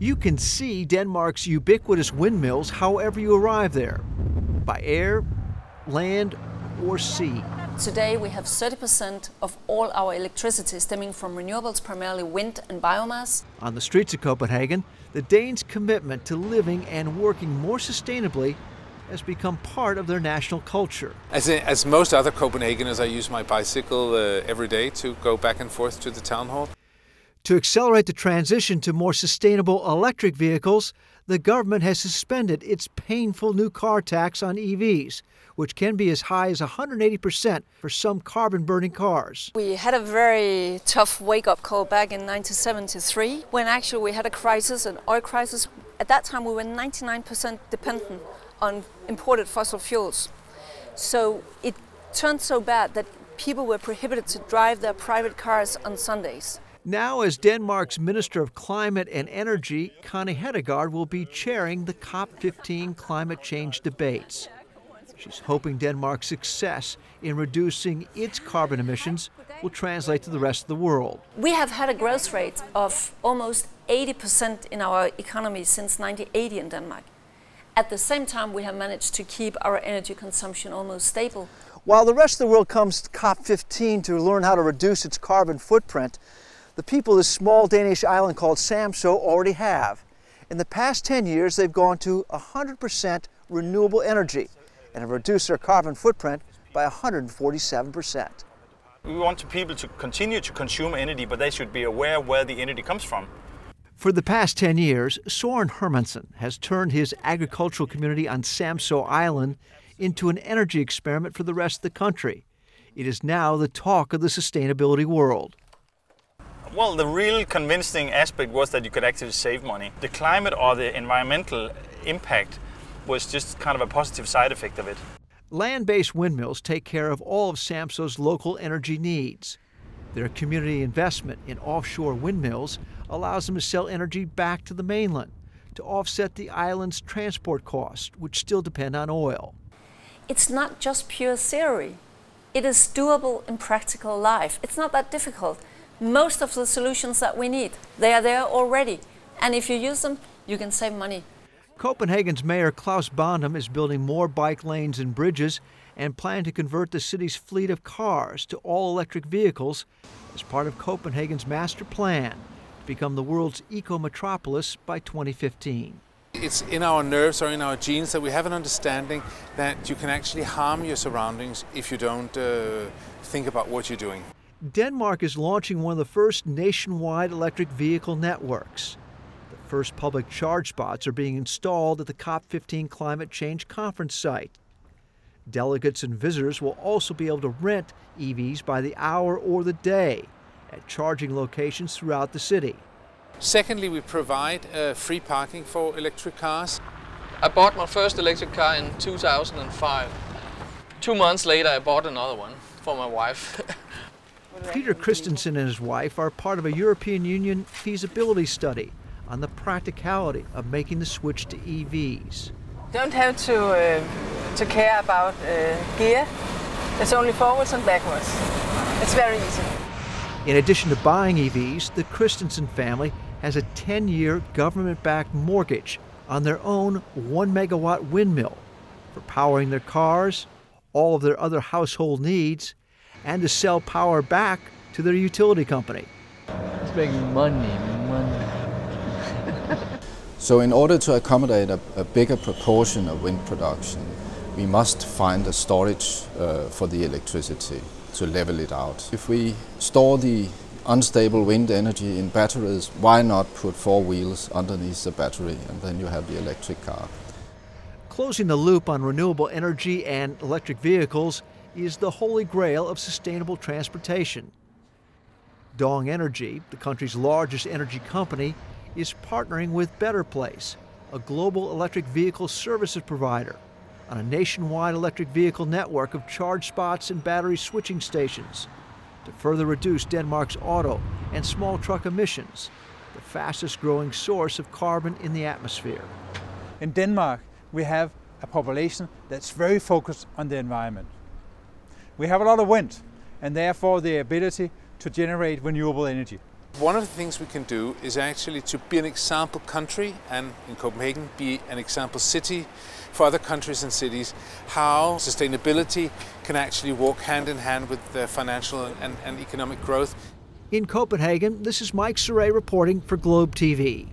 You can see Denmark's ubiquitous windmills however you arrive there by air, land, or sea. Today we have 30% of all our electricity stemming from renewables, primarily wind and biomass. On the streets of Copenhagen, the Danes' commitment to living and working more sustainably has become part of their national culture. As, in, as most other Copenhageners, I use my bicycle uh, every day to go back and forth to the town hall. To accelerate the transition to more sustainable electric vehicles, the government has suspended its painful new car tax on EVs, which can be as high as 180% for some carbon burning cars. We had a very tough wake up call back in 1973 when actually we had a crisis, an oil crisis. At that time, we were 99% dependent on imported fossil fuels. So it turned so bad that people were prohibited to drive their private cars on Sundays. Now, as Denmark's Minister of Climate and Energy, Connie Hedegaard will be chairing the COP15 climate change debates. She's hoping Denmark's success in reducing its carbon emissions will translate to the rest of the world. We have had a growth rate of almost 80% in our economy since 1980 in Denmark. At the same time, we have managed to keep our energy consumption almost stable. While the rest of the world comes to COP15 to learn how to reduce its carbon footprint, the people of this small Danish island called Samso already have. In the past 10 years, they've gone to 100% renewable energy and have reduced their carbon footprint by 147%. We want people to continue to consume energy, but they should be aware where the energy comes from. For the past 10 years, Soren Hermansen has turned his agricultural community on Samso Island into an energy experiment for the rest of the country. It is now the talk of the sustainability world. Well, the real convincing aspect was that you could actually save money. The climate or the environmental impact was just kind of a positive side effect of it. Land based windmills take care of all of Samso's local energy needs. Their community investment in offshore windmills allows them to sell energy back to the mainland to offset the island's transport costs, which still depend on oil. It's not just pure theory, it is doable in practical life. It's not that difficult. Most of the solutions that we need, they are there already. And if you use them, you can save money. Copenhagen's Mayor Klaus Bondam is building more bike lanes and bridges and plan to convert the city's fleet of cars to all electric vehicles as part of Copenhagen's master plan to become the world's eco metropolis by 2015. It's in our nerves or in our genes that we have an understanding that you can actually harm your surroundings if you don't uh, think about what you're doing. Denmark is launching one of the first nationwide electric vehicle networks. The first public charge spots are being installed at the COP15 climate change conference site. Delegates and visitors will also be able to rent EVs by the hour or the day at charging locations throughout the city. Secondly, we provide uh, free parking for electric cars. I bought my first electric car in 2005. Two months later, I bought another one for my wife. Peter Christensen and his wife are part of a European Union feasibility study on the practicality of making the switch to EVs. Don't have to uh, to care about uh, gear. It's only forwards and backwards. It's very easy. In addition to buying EVs, the Christensen family has a 10-year government-backed mortgage on their own 1 megawatt windmill for powering their cars, all of their other household needs, and to sell power back to their utility company. It's making money, money. so in order to accommodate a, a, bigger proportion of wind production, we must find a storage uh, for the electricity to level it out. If we store the unstable wind energy in batteries, why not put four wheels underneath the battery and then you have the electric car? Closing the loop on renewable energy and electric vehicles is the holy grail of sustainable transportation. Dong Energy, the country's largest energy company, is partnering with Better Place, a global electric vehicle services provider, on a nationwide electric vehicle network of charge spots and battery switching stations to further reduce Denmark's auto and small truck emissions, the fastest growing source of carbon in the atmosphere. In Denmark, we have a population that's very focused on the environment. We have a lot of wind and therefore the ability to generate renewable energy. One of the things we can do is actually to be an example country and in Copenhagen be an example city for other countries and cities how sustainability can actually walk hand in hand with the financial and, and economic growth. In Copenhagen, this is Mike Cerre reporting for Globe TV.